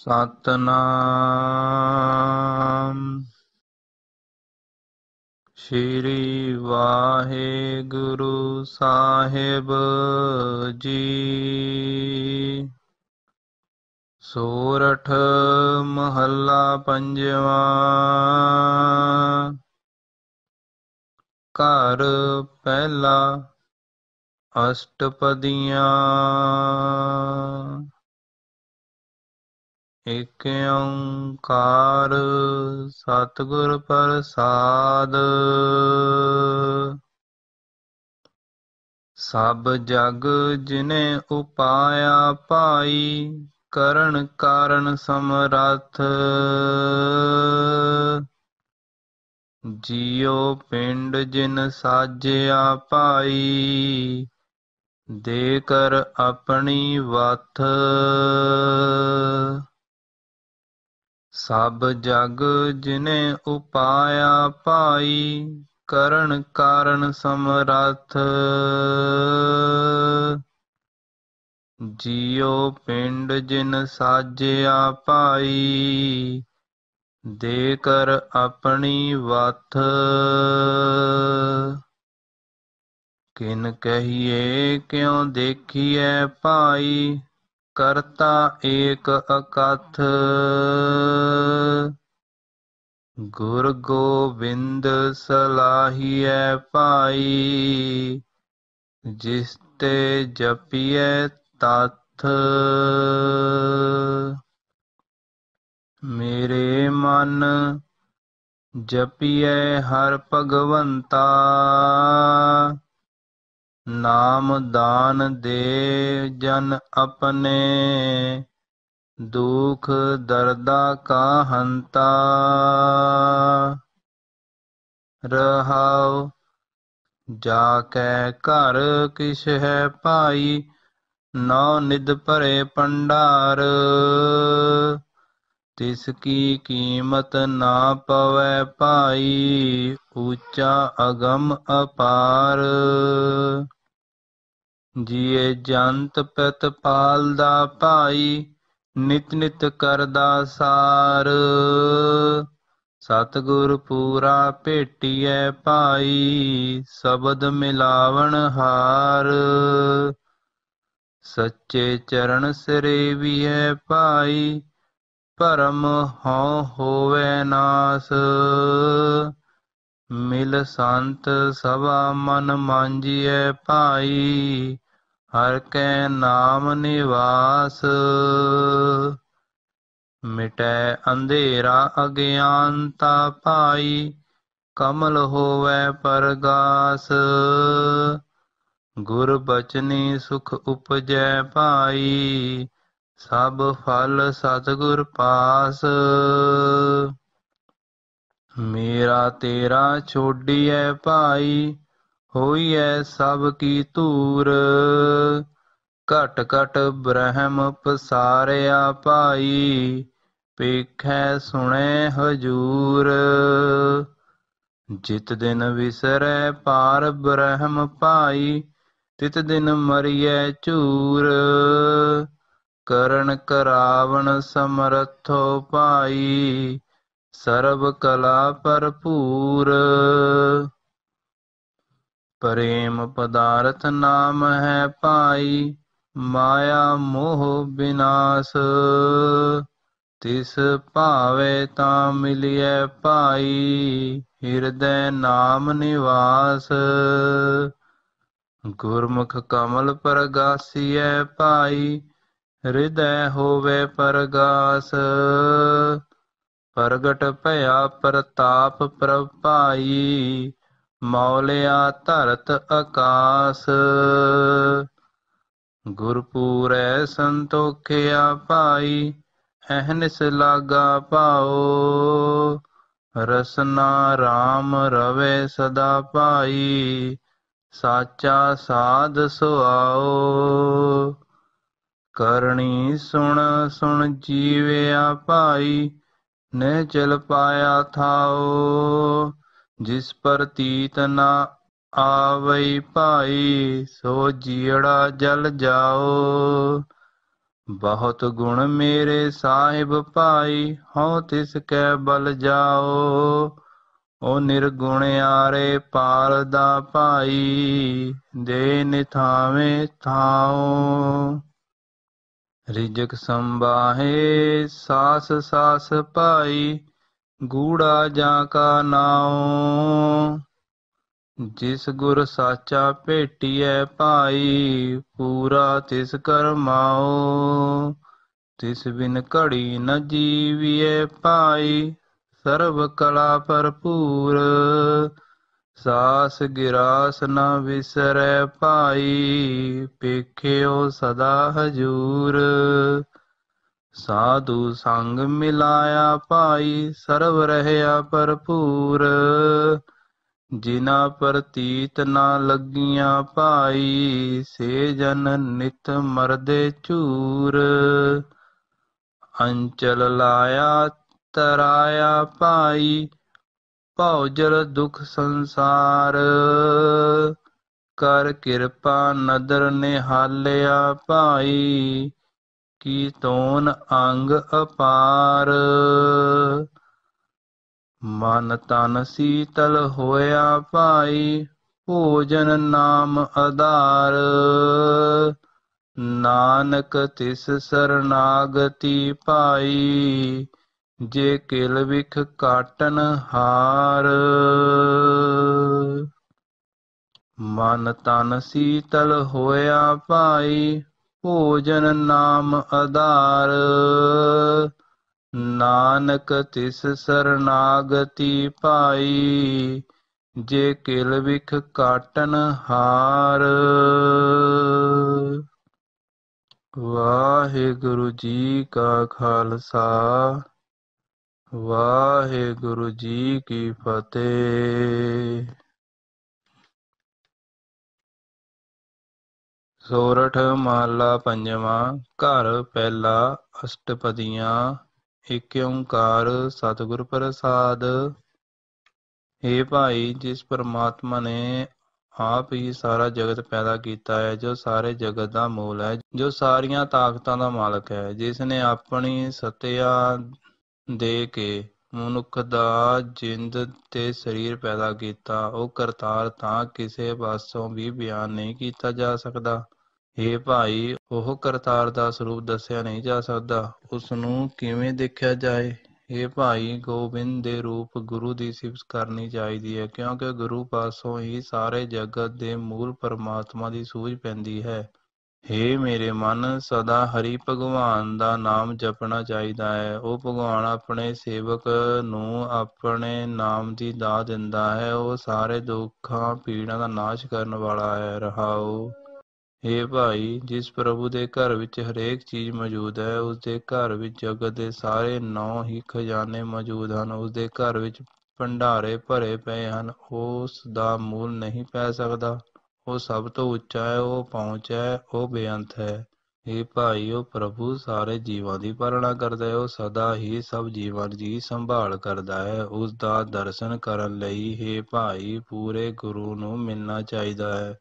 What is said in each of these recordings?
ਸਤਨਾਮ। ਸ਼੍ਰੀ ਵਾਹਿਗੁਰੂ ਸਾਹਿਬ ਜੀ। ਸੋਰਠ ਮਹੱਲਾ ਪੰਜਵਾਂ। ਘਰ ਪਹਿਲਾ ਅਸ਼ਟਪਦੀਆਂ। ਇਕ ਓੰਕਾਰ ਸਤਿਗੁਰ ਪ੍ਰਸਾਦ। ਸਭ ਜਗ ਜਿਨੇ ਉਪਾਇਆ ਪਾਈ ਕਰਨ ਕਾਰਨ ਸਮਰੱਥ। ਜਿਉ ਪਿੰਡ ਜਿਨ ਸਾਜਿਆ ਪਾਈ ਦੇ ਕਰ ਆਪਣੀ ਵਥ। ਸਭ ਜਗ ਜਿਨੇ ਉਪਾਇਆ ਪਾਈ ਕਰਨ ਕਾਰਨ ਸਮਰੱਥ। ਜਿਉ ਪਿੰਡ ਜਿਨ ਸਾਜਿਆ ਪਾਈ ਦੇ ਕਰ ਆਪਣੀ ਵਥ। ਕਿਨ ਕਹੀਏ, ਕਿਉ ਦੇਖੀਐ ਪਾਈ ਕਰਤਾ ਏਕ ਅਕਥ। ਗੁਰ ਗੋਬਿੰਦ ਸਲਾਹੀਐ ਪਾਈ ਜਿਸ ਤੇ ਜਪੀਐ ਤਥ। ਮੇਰੇ ਮਨ ਜਪੀਐ ਹਰ ਭਗਵੰਤਾ। ਨਾਮ ਦਾਨ ਦੇ ਜਨ ਆਪਣੇ, ਦੁਖ ਦਰਦਾ ਕਾ ਹੰਤਾ ਰਹਾਉ ਜਾ ਕੈ ਘਰ ਕਿਸ਼ ਹੈ ਭਾਈ, ਨੌ ਨਿਦ ਭਰੇ ਪੰਡਾਰ ਤਿਸ ਕੀ ਕੀਮਤ ਨਾ ਪਵੈ ਭਾਈ, ਉੱਚਾ ਅਗਮ ਅਪਾਰ। ਜੀਏ ਜੰਤ ਪ੍ਰਤ ਪਾਲਦਾ ਭਾਈ, ਨਿਤ ਨਿਤ ਕਰਦਾ ਸਾਰ। ਸਤਿਗੁਰ ਪੂਰਾ ਭੇਟੀਐ ਭਾਈ, ਸ਼ਬਦ ਮਿਲਾਵਣ ਹਾਰ। ਸੱਚੇ ਚਰਨ ਸਰੇਵੀਐ ਭਾਈ, ਭਰਮ ਹਉ ਹੋਵੇ ਨਾਸ। ਮਿਲ ਸੰਤ ਸਭਾ ਮਨ ਮਾਂਜੀਐ ਭਾਈ, ਹਰ ਕੈ ਨਾਮ ਨਿਵਾਸ। ਮਿਟੈ ਅੰਧੇਰਾ ਅਗਿਆਨਤਾ ਭਾਈ, ਕਮਲ ਹੋਵੇ ਪਰਗਾਸ। ਗੁਰ ਬਚਨੀ ਸੁਖ ਉਪਜੈ ਭਾਈ, ਸਭ ਫਲ ਸਤਿਗੁਰ ਪਾਸ। ਮੇਰਾ ਤੇਰਾ ਛੋਡੀਐ ਭਾਈ, ਹੋਈਐ ਸਭ ਕੀ ਧੂਰ। ਘਟ ਘਟ ਬ੍ਰਹਮ ਪਸਾਰਿਆ ਭਾਈ, ਪੇਖੈ ਸੁਣੇ ਹਜੂਰ। ਜਿਤ ਦਿਨ ਵਿਸਰੈ ਪਾਰ ਬ੍ਰਹਮ ਭਾਈ, ਤਿਤ ਦਿਨ ਮਰੀਐ ਝੂਰ। ਕਰਨ ਕਰਾਵਣ ਸਮਰਥੋ ਭਾਈ ਸਰਬ ਕਲਾ ਭਰਪੂਰ। ਪ੍ਰੇਮ ਪਦਾਰਥ ਨਾਮ ਹੈ ਭਾਈ, ਮਾਇਆ ਮੋਹ ਬਿਨਾਸ਼। ਤਿਸ ਭਾਵੇ ਤਾਂ ਮਿਲਿਐ ਭਾਈ, ਹਿਰਦੈ ਨਾਮ ਨਿਵਾਸ। ਗੁਰਮੁਖ ਕਮਲ ਪ੍ਰਗਾਸੀਐ ਭਾਈ, ਹਿਰਦੈ ਹੋਵੇ ਪਰਗਾਸ। ਪ੍ਰਗਟ ਭਇਆ ਪ੍ਰਤਾਪ ਪ੍ਰਭਾਈ ਮੌਲਿਆ ਧਰਤ ਆਕਾਸ। ਗੁਰਪੂਰੈ ਸੰਤੋਖਿਆ ਭਾਈ ਅਹਨਿਸ ਲਾਗਾ ਪਾਓ ਰਸਨਾ RAM ਰਵੇ ਸਦਾ ਭਾਈ, ਸਾਚਾ ਸਾਧ ਸੁਆਓ ਕਰਨੀ ਸੁਣ ਸੁਣ ਜੀਵਿਆ ਭਾਈ ਨੇ ਚਲ ਪਾਇਆ ਥਾਓ ਜਿਸ ਪ੍ਰਤੀਤ ਨਾ ਆਵਈ ਭਾਈ, ਸੋ ਜੀੜਾ ਜਲ ਜਾਓ ਬਹੁਤ ਗੁਣ ਮੇਰੇ ਸਾਹਿਬ ਭਾਈ, ਹਉ ਤਿਸ ਕੈ ਬਲ ਜਾਓ ਓ ਨਿਰਗੁਣ ਆਰੇ ਪਾਰ ਦਾ ਭਾਈ, ਦੇ ਨਿਥਾਵੇਂ ਥਾਉ। ਰਿਜਕ ਸੰਬਾਹੇ ਸਾਸ ਸਾਸ ਭਾਈ, ਗੂੜਾ ਜਾ ਕਾ ਨਾਉ। ਜਿਸ ਗੁਰ ਸਾਚਾ ਭੇਟੀਐ ਭਾਈ, ਪੂਰਾ ਤਿਸ ਕਰਮਾਓ ਤਿਸ ਬਿਨ ਘੜੀ ਨ ਜੀਵੀਐ ਭਾਈ ਸਰਬ ਕਲਾ ਭਰਪੂਰ। ਸਾਸ ਗਿਰਾਸ ਨ ਵਿਸਰੈ ਭਾਈ ਪੇਖਿਓ ਸਦਾ ਹਜੂਰ। ਸਾਧੂ ਸੰਗ ਮਿਲਾਇਆ ਭਾਈ, ਸਰਬ ਰਹਿਆ ਭਰਪੂਰ। ਜਿਨਾ ਪ੍ਰਤੀਤ ਨਾ ਲੱਗੀਆਂ ਭਾਈ, ਸੇ ਜਨ ਨਿਤ ਮਰਦੇ ਝੂਰ। ਅੰਚਲ ਲਾਇਆ, ਤਰਾਇਆ ਭਾਈ ਭਉਜਲ ਦੁਖ ਸੰਸਾਰ, ਕਰ ਕਿਰਪਾ ਨਦਰ ਨਿਹਾਲਿਆ ਭਾਈ, ਕੀ ਤੋਨ ਅੰਗ ਅਪਾਰ। ਮਨ ਤਨ ਸੀਤਲ ਹੋਇਆ ਭਾਈ, ਭੋਜਨ ਨਾਮ ਆਧਾਰ। ਨਾਨਕ ਤਿਸ ਸਰਨਾਗਤੀ ਭਾਈ ਜੇ ਕਿਲ ਵਿਖ ਕਾਟਨ ਹਾਰ। ਮਨ ਤਨ ਸੀਤਲ ਹੋਇਆ ਭਾਈ, ਭੋਜਨ ਨਾਮ ਆਧਾਰ। ਨਾਨਕ ਤਿਸ ਸਰਨਾਗਤੀ ਭਾਈ, ਜੇ ਕਿਲ ਵਿਖ ਕਾਟਨ ਹਾਰ। ਵਾਹਿਗੁਰੂ ਜੀ ਕਾ ਖਾਲਸਾ। ਵਾਹਿਗੁਰੂ ਜੀ ਕੀ ਫਤਿਹ। ਸੋਰਠ ਮਹੱਲਾ ਪੰਜਵਾਂ, ਘਰ ਪਹਿਲਾ ਅਸ਼ਟਪਦੀਆਂ ਏਕ ਓੰਕਾਰ ਸਤਿਗੁਰ ਪ੍ਰਸਾਦ। हे ਭਾਈ, ਜਿਸ ਪਰਮਾਤਮਾ ਨੇ ਆਪ ਹੀ ਸਾਰਾ ਜਗਤ ਪੈਦਾ ਕੀਤਾ ਹੈ, ਜੋ ਸਾਰੇ ਜਗਤ ਦਾ ਮੂਲ ਹੈ, ਜੋ ਸਾਰੀਆਂ ਤਾਕਤਾਂ ਦਾ ਮਾਲਕ ਹੈ, ਜਿਸ ਨੇ ਆਪਣੀ ਸਤਿਆ ਦੇ ਕੇ ਮਨੁੱਖ ਦਾ ਜਿੰਦ ਤੇ ਸਰੀਰ ਪੈਦਾ ਕੀਤਾ। ਉਹ ਕਰਤਾਰ ਤਾਂ ਕਿਸੇ ਪਾਸੋਂ ਵੀ ਬਿਆਨ ਨਹੀਂ ਕੀਤਾ ਜਾ ਸਕਦਾ। हे ਭਾਈ, ਉਹ ਕਰਤਾਰ ਦਾ ਸਰੂਪ ਦੱਸਿਆ ਨਹੀਂ ਜਾ ਸਕਦਾ। ਉਸ ਨੂੰ ਕਿਵੇਂ ਦੇਖਿਆ ਜਾਏ? हे ਭਾਈ, ਗੋਬਿੰਦ ਦੇ ਰੂਪ ਗੁਰੂ ਦੀ ਸਿਫਤ ਕਰਨੀ ਚਾਹੀਦੀ ਹੈ, ਕਿਉਂਕਿ ਗੁਰੂ ਪਾਸੋਂ ਹੀ ਸਾਰੇ ਜਗਤ ਦੇ ਮੂਲ ਪਰਮਾਤਮਾ ਦੀ ਸੂਝ ਪੈਂਦੀ ਹੈ। ਹੇ ਮੇਰੇ ਮਨ, ਸਦਾ ਹਰੀ ਭਗਵਾਨ ਦਾ ਨਾਮ ਜਪਣਾ ਚਾਹੀਦਾ ਹੈ। ਉਹ ਭਗਵਾਨ ਆਪਣੇ ਸੇਵਕ ਨੂੰ ਆਪਣੇ ਨਾਮ ਦੀ ਦਾਤ ਦਿੰਦਾ ਹੈ। ਉਹ ਸਾਰੇ ਦੁੱਖਾਂ, ਪੀੜਾਂ ਦਾ ਨਾਸ਼ ਕਰਨ ਵਾਲਾ ਹੈ। ਰਹਾਓ। ਹੇ ਭਾਈ, ਜਿਸ ਪ੍ਰਭੂ ਦੇ ਘਰ ਵਿੱਚ ਹਰੇਕ ਚੀਜ਼ ਮੌਜੂਦ ਹੈ, ਉਸ ਦੇ ਘਰ ਵਿੱਚ ਜਗਤ ਦੇ ਸਾਰੇ ਨੌ ਹੀ ਖਜ਼ਾਨੇ ਮੌਜੂਦ ਹਨ। ਉਸ ਦੇ ਘਰ ਵਿੱਚ ਭੰਡਾਰੇ ਭਰੇ ਪਏ ਹਨ। ਉਸ ਦਾ ਮੂਲ ਨਹੀਂ ਪੈ ਸਕਦਾ। ਉਹ ਸਭ ਤੋਂ ਉੱਚਾ ਹੈ, ਉਹ ਪਹੁੰਚ ਹੈ, ਉਹ ਬੇਅੰਤ ਹੈ। ਇਹ ਭਾਈ, ਉਹ ਪ੍ਰਭੂ ਸਾਰੇ ਜੀਵਾਂ ਦੀ ਪਾਲਣਾ ਕਰਦਾ ਹੈ, ਉਹ ਸਦਾ ਹੀ ਸਭ ਜੀਵਾਂ ਦੀ ਸੰਭਾਲ ਕਰਦਾ ਹੈ, ਉਸ ਦਾ ਦਰਸ਼ਨ ਕਰਨ ਲਈ ਇਹ ਭਾਈ, ਪੂਰੇ ਗੁਰੂ ਨੂੰ ਮਿਲਣਾ ਚਾਹੀਦਾ ਹੈ।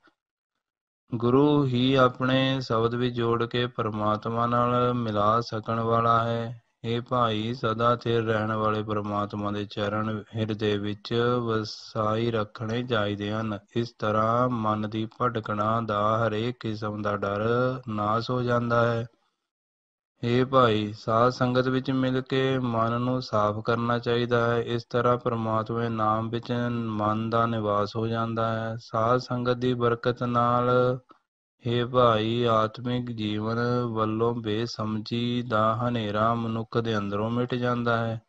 ਗੁਰੂ ਹੀ ਆਪਣੇ ਸ਼ਬਦ ਵਿੱਚ ਜੋੜ ਕੇ ਪਰਮਾਤਮਾ ਨਾਲ ਮਿਲਾ ਸਕਣ ਵਾਲਾ ਹੈ। ਇਹ ਭਾਈ, ਸਦਾ ਸਥਿਰ ਰਹਿਣ ਵਾਲੇ ਪਰਮਾਤਮਾ ਦੇ ਚਰਨ ਹਿਰਦੇ ਵਿੱਚ ਵਸਾਈ ਰੱਖਣੇ ਚਾਹੀਦੇ ਹਨ। ਇਸ ਤਰ੍ਹਾਂ ਮਨ ਦੀ ਭਟਕਣਾ ਦਾ ਹਰੇਕ ਕਿਸਮ ਦਾ ਡਰ ਨਾਸ ਹੋ ਜਾਂਦਾ ਹੈ। ਇਹ ਭਾਈ, ਸਾਧ ਸੰਗਤ ਵਿੱਚ ਮਿਲ ਕੇ ਮਨ ਨੂੰ ਸਾਫ਼ ਕਰਨਾ ਚਾਹੀਦਾ ਹੈ। ਇਸ ਤਰ੍ਹਾਂ ਪ੍ਰਮਾਤਮਾ ਦੇ ਨਾਮ ਵਿੱਚ ਮਨ ਦਾ ਨਿਵਾਸ ਹੋ ਜਾਂਦਾ ਹੈ। ਸਾਧ ਸੰਗਤ ਦੀ ਬਰਕਤ ਨਾਲ ਹੇ ਭਾਈ, ਆਤਮਿਕ ਜੀਵਨ ਵੱਲੋਂ ਬੇਸਮਝੀ ਦਾ ਹਨੇਰਾ ਮਨੁੱਖ ਦੇ ਅੰਦਰੋਂ ਮਿਟ ਜਾਂਦਾ ਹੈ।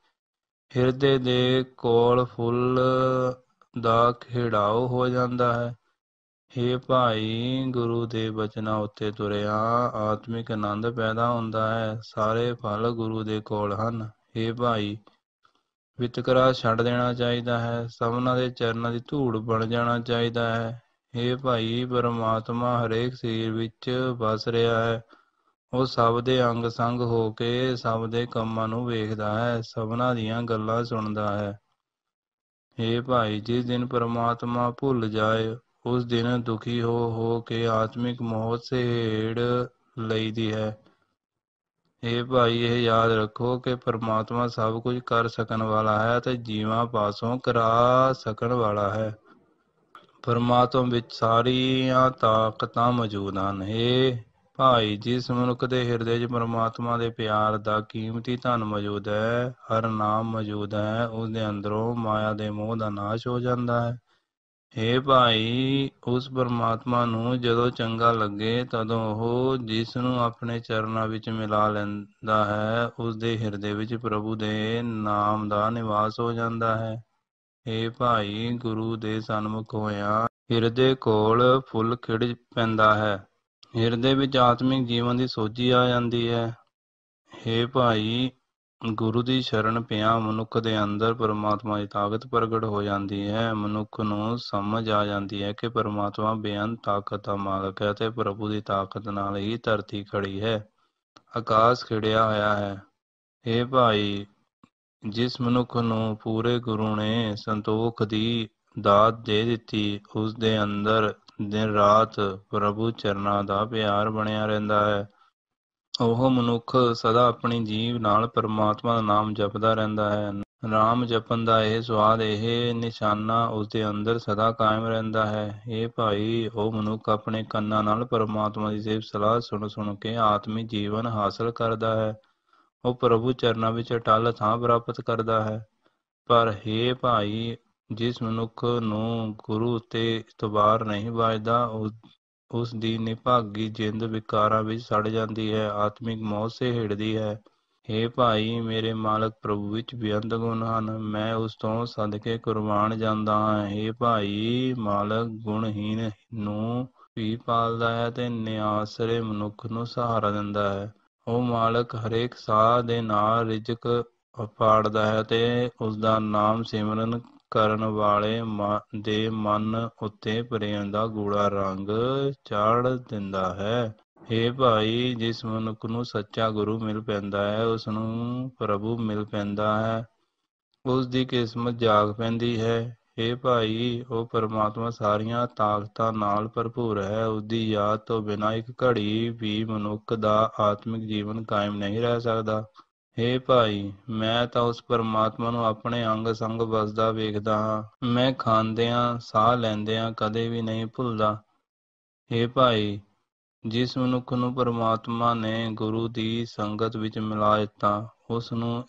ਹਿਰਦੇ ਦੇ ਕੋਲ ਫੁੱਲ ਦਾ ਖਿੜਾਓ ਹੋ ਜਾਂਦਾ ਹੈ। ਹੇ ਭਾਈ, ਗੁਰੂ ਦੇ ਬਚਨਾਂ ਉੱਤੇ ਤੁਰਿਆ ਆਤਮਿਕ ਆਨੰਦ ਪੈਦਾ ਹੁੰਦਾ ਹੈ। ਸਾਰੇ ਫਲ ਗੁਰੂ ਦੇ ਕੋਲ ਹਨ। ਹੇ ਭਾਈ, ਵਿਤਕਰਾ ਛੱਡ ਦੇਣਾ ਚਾਹੀਦਾ ਹੈ। ਸਭਨਾਂ ਦੇ ਚਰਨਾਂ ਦੀ ਧੂੜ ਬਣ ਜਾਣਾ ਚਾਹੀਦਾ ਹੈ। ਹੇ ਭਾਈ, ਪਰਮਾਤਮਾ ਹਰੇਕ ਸਰੀਰ ਵਿੱਚ ਵਸ ਰਿਹਾ ਹੈ। ਉਹ ਸਭ ਦੇ ਅੰਗ ਸੰਗ ਹੋ ਕੇ ਸਭ ਦੇ ਕੰਮਾਂ ਨੂੰ ਵੇਖਦਾ ਹੈ, ਸਭਨਾਂ ਦੀਆਂ ਗੱਲਾਂ ਸੁਣਦਾ ਹੈ। ਹੇ ਭਾਈ, ਜਿਸ ਦਿਨ ਪਰਮਾਤਮਾ ਭੁੱਲ ਜਾਏ, ਉਸ ਦਿਨ ਦੁਖੀ ਹੋ ਹੋ ਕੇ ਆਤਮਿਕ ਮੋਹ ਸੇੜ ਲਈਦੀ ਹੈ। ਇਹ ਭਾਈ, ਇਹ ਯਾਦ ਰੱਖੋ ਕਿ ਪਰਮਾਤਮਾ ਸਭ ਕੁਝ ਕਰ ਸਕਣ ਵਾਲਾ ਹੈ ਤੇ ਜੀਵਾਂ ਪਾਸੋਂ ਕਰਾ ਸਕਣ ਵਾਲਾ ਹੈ। ਪਰਮਾਤਮਾ ਵਿੱਚ ਸਾਰੀਆਂ ਤਾਕਤਾਂ ਮੌਜੂਦ ਹਨ। ਇਹ ਭਾਈ, ਜਿਸ ਮਨੁੱਖ ਦੇ ਹਿਰਦੇ 'ਚ ਪਰਮਾਤਮਾ ਦੇ ਪਿਆਰ ਦਾ ਕੀਮਤੀ ਧਨ ਮੌਜੂਦ ਹੈ, ਹਰ ਨਾਮ ਮੌਜੂਦ ਹੈ ਉਸ ਦੇ ਅੰਦਰੋਂ ਮਾਇਆ ਦੇ ਮੋਹ ਦਾ ਨਾਸ਼ ਹੋ ਜਾਂਦਾ ਹੈ। ਹੇ ਭਾਈ, ਉਸ ਪਰਮਾਤਮਾ ਨੂੰ ਜਦੋਂ ਚੰਗਾ ਲੱਗੇ, ਤਦੋਂ ਉਹ ਜਿਸ ਨੂੰ ਆਪਣੇ ਚਰਨਾਂ ਵਿੱਚ ਮਿਲਾ ਲੈਂਦਾ ਹੈ ਉਸ ਦੇ ਹਿਰਦੇ ਵਿੱਚ ਪ੍ਰਭੂ ਦੇ ਨਾਮ ਦਾ ਨਿਵਾਸ ਹੋ ਜਾਂਦਾ ਹੈ। ਹੇ ਭਾਈ, ਗੁਰੂ ਦੇ ਸਨਮੁਖ ਹੋਇਆ ਹਿਰਦੇ ਕੋਲ ਫੁੱਲ ਖਿੜ ਪੈਂਦਾ ਹੈ। ਹਿਰਦੇ ਵਿੱਚ ਆਤਮਿਕ ਜੀਵਨ ਦੀ ਸੋਝੀ ਆ ਜਾਂਦੀ ਹੈ। ਹੇ ਭਾਈ, ਗੁਰੂ ਦੀ ਸ਼ਰਨ ਪਿਆ ਮਨੁੱਖ ਦੇ ਅੰਦਰ ਪਰਮਾਤਮਾ ਦੀ ਤਾਕਤ ਪ੍ਰਗਟ ਹੋ ਜਾਂਦੀ ਹੈ। ਮਨੁੱਖ ਨੂੰ ਸਮਝ ਆ ਜਾਂਦੀ ਹੈ ਕਿ ਪਰਮਾਤਮਾ ਬੇਅੰਤ ਤਾਕਤ ਦਾ ਮਾਲਕ ਹੈ ਤੇ ਪ੍ਰਭੂ ਦੀ ਤਾਕਤ ਨਾਲ ਹੀ ਧਰਤੀ ਖੜੀ ਹੈ। ਆਕਾਸ਼ ਖਿੜਿਆ ਹੋਇਆ ਹੈ। ਇਹ ਭਾਈ ਜਿਸ ਮਨੁੱਖ ਨੂੰ ਪੂਰੇ ਗੁਰੂ ਨੇ ਸੰਤੋਖ ਦੀ ਦਾਤ ਦੇ ਦਿੱਤੀ, ਉਸ ਦੇ ਅੰਦਰ ਦਿਨ ਰਾਤ ਪ੍ਰਭੂ ਚਰਨਾਂ ਦਾ ਪਿਆਰ ਬਣਿਆ ਰਹਿੰਦਾ ਹੈ। ਉਹ ਮਨੁੱਖ ਸਦਾ ਆਪਣੀ ਜੀਵ ਨਾਲ ਪਰਮਾਤਮਾ ਦਾ ਨਾਮ ਜਪਦਾ ਰਹਿੰਦਾ ਹੈ। ਨਾਮ ਜਪਣ ਦਾ ਇਹ ਸਵਾਦ ਇਹ ਨਿਸ਼ਾਨਾ ਉਸ ਦੇ ਅੰਦਰ ਸਦਾ ਕਾਇਮ ਰਹਿੰਦਾ ਹੈ। ਇਹ ਭਾਈ, ਉਹ ਮਨੁੱਖ ਆਪਣੇ ਕੰਨਾਂ ਨਾਲ ਪਰਮਾਤਮਾ ਦੀ ਸੇਵ ਸਲਾਹ ਸੁਣ ਸੁਣ ਕੇ ਆਤਮਿਕ ਜੀਵਨ ਹਾਸਲ ਕਰਦਾ ਹੈ। ਉਹ ਪ੍ਰਭੂ ਚਰਨਾਂ ਵਿੱਚ ਅਟਲ ਥਾਂ ਪ੍ਰਾਪਤ ਕਰਦਾ ਹੈ ਪਰ हे ਭਾਈ ਜਿਸ ਮਨੁੱਖ ਨੂੰ ਗੁਰੂ ਉੱਤੇ ਇਤਬਾਰ ਨਹੀਂ ਵੱਜਦਾ ਉਸ ਉਸ ਦੀ ਨਿਭਾਗੀ ਜਿੰਦ ਵਿਕਾਰਾਂ ਵਿੱਚ ਸੜ ਜਾਂਦੀ ਹੈ ਆਤਮਿਕ ਮੌਤ ਸੇ ਹਿੜਦੀ ਹੈ हे ਭਾਈ ਮੇਰੇ ਮਾਲਕ ਪ੍ਰਭੂ ਵਿੱਚ ਬੇਅੰਤ ਗੁਣ ਹਨ ਮੈਂ ਉਸ ਤੋਂ ਸਦਕੇ ਕੁਰਬਾਨ ਜਾਂਦਾ ਹਾਂ हे ਭਾਈ ਮਾਲਕ ਗੁਣਹੀਨ ਨੂੰ ਵੀ ਪਾਲਦਾ ਹੈ ਤੇ ਨਿਆਸਰੇ ਮਨੁੱਖ ਨੂੰ ਸਹਾਰਾ ਦਿੰਦਾ ਹੈ ਉਹ ਮਾਲਕ ਹਰੇਕ ਸਾਹ ਦੇ ਨਾਲ ਰਿਜਕ ਪਾੜਦਾ ਹੈ ਤੇ ਉਸ ਦਾ ਨਾਮ ਸਿਮਰਨ ਕਰਨ ਵਾਲੇ ਦੇ ਮਨ ਉੱਤੇ ਪ੍ਰੇਮ ਦਾ ਗੂੜਾ ਰੰਗ ਚਾੜ ਦਿੰਦਾ ਹੈ। हे ਭਾਈ, ਜਿਸ ਮਨੁੱਖ ਨੂੰ ਸੱਚਾ ਗੁਰੂ ਮਿਲ ਪੈਂਦਾ ਹੈ ਉਸ ਨੂੰ ਪ੍ਰਭੂ ਮਿਲ ਪੈਂਦਾ ਹੈ। ਉਸ ਦੀ ਕਿਸਮਤ ਜਾਗ ਪੈਂਦੀ ਹੈ। हे ਭਾਈ, ਉਹ ਪਰਮਾਤਮਾ ਸਾਰੀਆਂ ਤਾਕਤਾਂ ਨਾਲ ਭਰਪੂਰ ਹੈ। ਉਸ ਯਾਦ ਤੋਂ ਬਿਨਾਂ ਇੱਕ ਘੜੀ ਵੀ ਮਨੁੱਖ ਦਾ ਆਤਮਿਕ ਜੀਵਨ ਕਾਇਮ ਨਹੀਂ ਰਹਿ ਸਕਦਾ। ਹੇ ਭਾਈ, ਮੈਂ ਤਾਂ ਉਸ ਪਰਮਾਤਮਾ ਨੂੰ ਆਪਣੇ ਅੰਗ ਸੰਗ ਵਸਦਾ ਵੇਖਦਾ ਹਾਂ। ਮੈਂ ਖਾਂਦਿਆਂ, ਸਾਹ ਲੈਂਦਿਆਂ ਕਦੇ ਵੀ ਨਹੀਂ ਭੁੱਲਦਾ। ਹੇ ਭਾਈ, ਜਿਸ ਮਨੁੱਖ ਨੂੰ ਪਰਮਾਤਮਾ ਨੇ ਗੁਰੂ ਦੀ ਸੰਗਤ ਵਿੱਚ ਮਿਲਾ ਦਿੱਤਾ, ਉਸ ਨੂੰ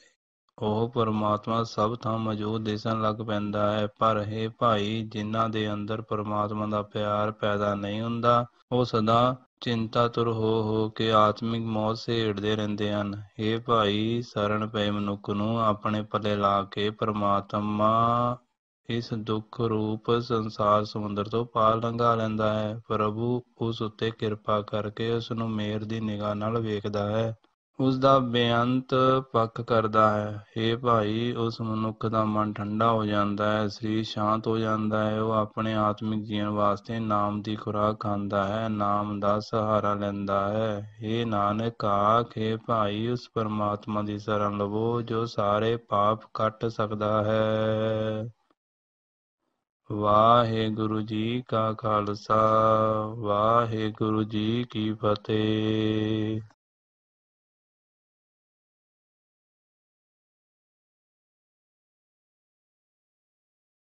ਉਹ ਪਰਮਾਤਮਾ ਸਭ ਥਾਂ ਮੌਜੂਦ ਦਿਸਣ ਲੱਗ ਪੈਂਦਾ ਹੈ। ਪਰ ਇਹ ਭਾਈ, ਜਿਨ੍ਹਾਂ ਦੇ ਅੰਦਰ ਪਰਮਾਤਮਾ ਦਾ ਪਿਆਰ ਪੈਦਾ ਨਹੀਂ ਹੁੰਦਾ, ਉਹ ਸਦਾ ਚਿੰਤਾਤੁਰ ਹੋ ਹੋ ਕੇ ਆਤਮਿਕ ਮੌਤ ਸੇੜਦੇ ਰਹਿੰਦੇ ਹਨ। ਇਹ ਭਾਈ, ਸ਼ਰਨ ਪਏ ਮਨੁੱਖ ਨੂੰ ਆਪਣੇ ਪੱਲੇ ਲਾ ਕੇ ਪਰਮਾਤਮਾ ਇਸ ਦੁੱਖ ਰੂਪ ਸੰਸਾਰ ਸਮੁੰਦਰ ਤੋਂ ਪਾਰ ਲੰਘਾ ਲੈਂਦਾ ਹੈ। ਪ੍ਰਭੂ ਉਸ ਉੱਤੇ ਕਿਰਪਾ ਕਰਕੇ ਉਸ ਨੂੰ ਮੇਰ ਦੀ ਨਿਗਾਹ ਨਾਲ ਵੇਖਦਾ ਹੈ। ਉਸਦਾ ਬੇਅੰਤ ਪੱਖ ਕਰਦਾ ਹੈ। हे ਭਾਈ, ਉਸ ਮਨੁੱਖ ਦਾ ਮਨ ਠੰਡਾ ਹੋ ਜਾਂਦਾ ਹੈ, ਸਰੀਰ ਸ਼ਾਂਤ ਹੋ ਜਾਂਦਾ ਹੈ, ਉਹ ਆਪਣੇ ਆਤਮਿਕ ਜੀਵਨ ਵਾਸਤੇ ਨਾਮ ਦੀ ਖੁਰਾਕ ਖਾਂਦਾ ਹੈ, ਨਾਮ ਦਾ ਸਹਾਰਾ ਲੈਂਦਾ ਹੈ। हे ਨਾਨਕ, ਆਖੇ ਭਾਈ, ਉਸ ਪਰਮਾਤਮਾ ਦੀ ਸ਼ਰਨ ਲਵੋ, ਜੋ ਸਾਰੇ ਪਾਪ ਕੱਟ ਸਕਦਾ ਹੈ। ਵਾਹਿਗੁਰੂ ਜੀ ਕਾ ਖਾਲਸਾ ਵਾਹਿਗੁਰੂ ਜੀ ਕੀ ਫਤਿਹ।